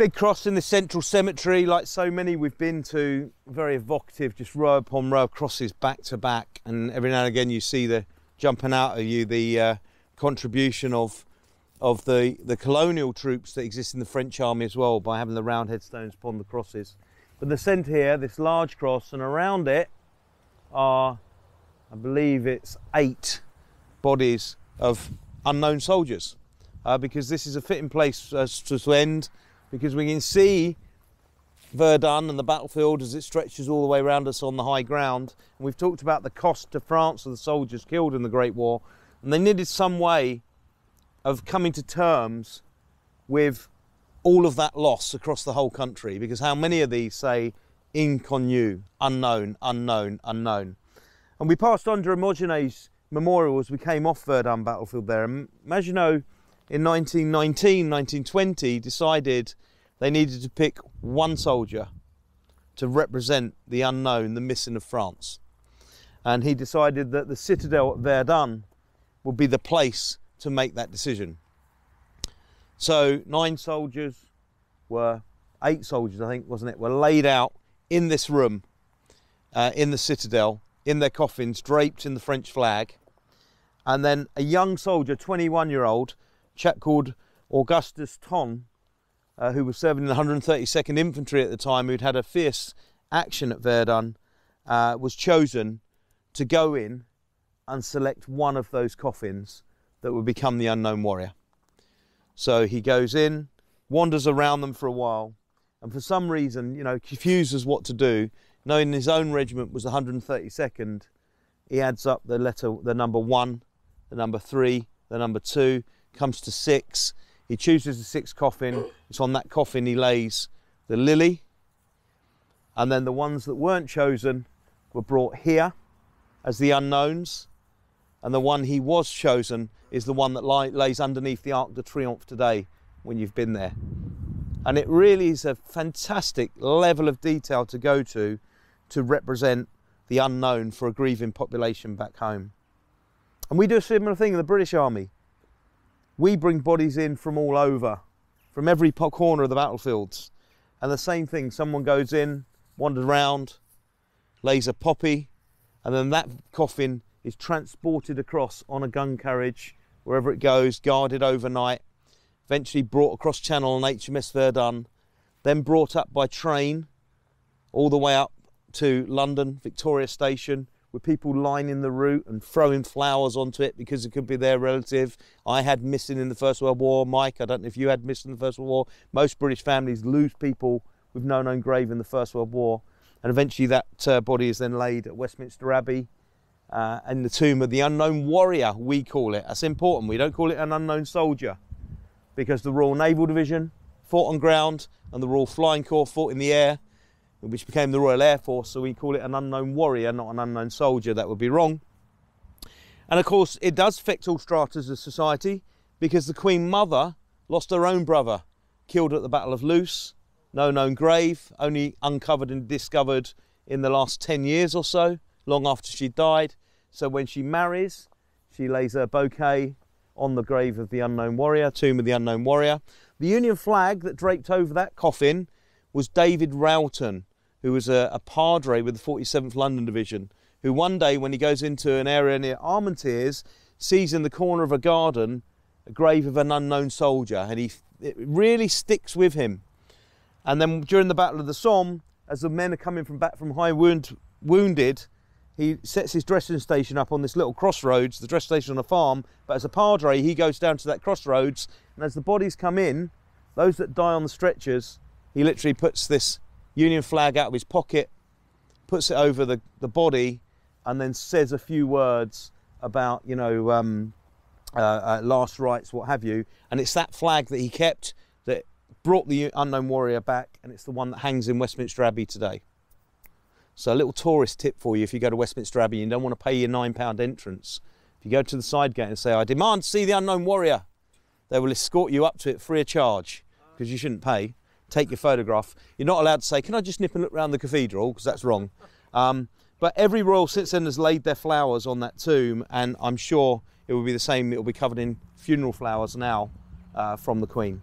Big cross in the central cemetery, like so many we've been to, very evocative, just row upon row of crosses back to back. And every now and again you see the jumping out of you the uh, contribution of of the, the colonial troops that exist in the French army as well by having the round headstones upon the crosses. But the centre here, this large cross, and around it are, I believe it's eight bodies of unknown soldiers. Uh, because this is a fitting place uh, to end, because we can see Verdun and the battlefield as it stretches all the way around us on the high ground. And we've talked about the cost to France of the soldiers killed in the Great War, and they needed some way of coming to terms with all of that loss across the whole country because how many of these say inconnu, unknown, unknown, unknown? And we passed on Dimogenes memorial as we came off Verdun battlefield there. And Maginot in 1919, 1920 decided they needed to pick one soldier to represent the unknown, the missing of France. And he decided that the citadel at Verdun would be the place to make that decision. So nine soldiers were, eight soldiers I think, wasn't it, were laid out in this room uh, in the citadel in their coffins, draped in the French flag. And then a young soldier, 21 year old, chap called Augustus Thin, uh, who was serving in the 132nd Infantry at the time, who'd had a fierce action at Verdun, uh, was chosen to go in and select one of those coffins that would become the unknown warrior. So he goes in, wanders around them for a while, and for some reason, you know, confuses what to do, knowing his own regiment was 132nd, he adds up the letter, the number one, the number three, the number two, comes to six. He chooses the sixth coffin. It's on that coffin he lays the lily. And then the ones that weren't chosen were brought here as the unknowns and the one he was chosen is the one that lays underneath the Arc de Triomphe today when you've been there. And it really is a fantastic level of detail to go to to represent the unknown for a grieving population back home. And we do a similar thing in the British Army. We bring bodies in from all over, from every corner of the battlefields. And the same thing, someone goes in, wanders around, lays a poppy, and then that coffin is transported across on a gun carriage wherever it goes, guarded overnight, eventually brought across channel on HMS Verdun, then brought up by train all the way up to London, Victoria Station, with people lining the route and throwing flowers onto it because it could be their relative. I had missing in the First World War, Mike. I don't know if you had missing in the First World War. Most British families lose people with no known grave in the First World War, and eventually that uh, body is then laid at Westminster Abbey uh, and the tomb of the unknown warrior, we call it. That's important. We don't call it an unknown soldier because the Royal Naval Division fought on ground and the Royal Flying Corps fought in the air, which became the Royal Air Force. So we call it an unknown warrior, not an unknown soldier. That would be wrong. And of course, it does affect all stratas of society because the Queen Mother lost her own brother, killed at the Battle of Loos, no known grave, only uncovered and discovered in the last 10 years or so, long after she died. So when she marries, she lays her bouquet on the grave of the unknown warrior, tomb of the unknown warrior. The Union flag that draped over that coffin was David Railton, who was a, a padre with the 47th London Division, who one day, when he goes into an area near Armentières, sees in the corner of a garden a grave of an unknown soldier, and he it really sticks with him. And then during the Battle of the Somme, as the men are coming from back from High Wood, wounded, he sets his dressing station up on this little crossroads, the dress station on a farm. But as a padre, he goes down to that crossroads, and as the bodies come in, those that die on the stretchers, he literally puts this Union flag out of his pocket, puts it over the, the body, and then says a few words about, you know, um, uh, uh, last rites, what have you. And it's that flag that he kept that brought the unknown warrior back, and it's the one that hangs in Westminster Abbey today. So a little tourist tip for you if you go to Westminster Abbey and you don't want to pay your £9 entrance. If you go to the side gate and say, I demand to see the unknown warrior, they will escort you up to it free of charge because you shouldn't pay. Take your photograph. You're not allowed to say, Can I just nip and look around the cathedral? Because that's wrong. Um, but every royal since then has laid their flowers on that tomb, and I'm sure it will be the same. It will be covered in funeral flowers now uh, from the Queen.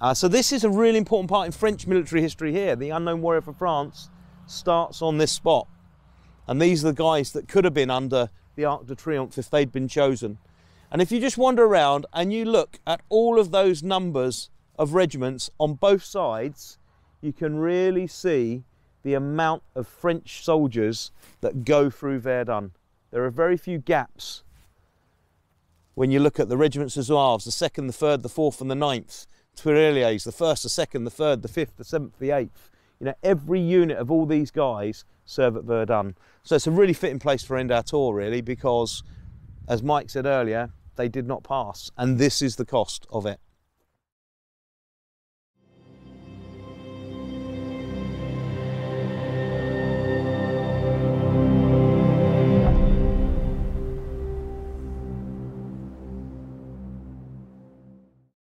Uh, so this is a really important part in French military history here. The unknown warrior for France starts on this spot. And these are the guys that could have been under the Arc de Triomphe if they'd been chosen. And if you just wander around and you look at all of those numbers of regiments on both sides, you can really see the amount of French soldiers that go through Verdun. There are very few gaps when you look at the regiments of Zouaves, the 2nd, the 3rd, the 4th and the 9th, Tirailleurs, the 1st, the 2nd, the 3rd, the 5th, the 7th, the 8th. You know, every unit of all these guys serve at Verdun. So it's a really fitting place for end our tour, really, because, as Mike said earlier, they did not pass, and this is the cost of it.